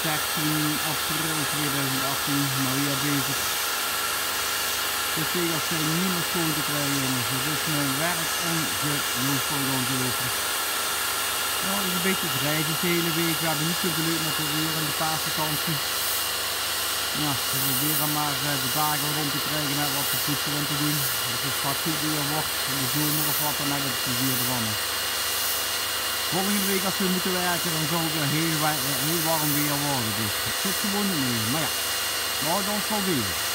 vrijdag 13 april 2018, maar weer bezig. De tegels zijn niet meer schoon te krijgen jongens, het is mijn werk ongelooflijk Nou, het is een beetje grijzig de hele week, we hebben niet zoveel leuk met de weer in de paasvakantie. Ja, we proberen maar eh, de dagen rond te krijgen met wat te voedsel in te doen. Als het straks goed weer wordt, in de zomer of wat, dan hebben we het plezier ervan. Volgende week als we moeten werken, dan zal het weer heel, heel warm weer worden. Dus het zit gewoon niet meer. Maar ja, we houden ons wel bezig.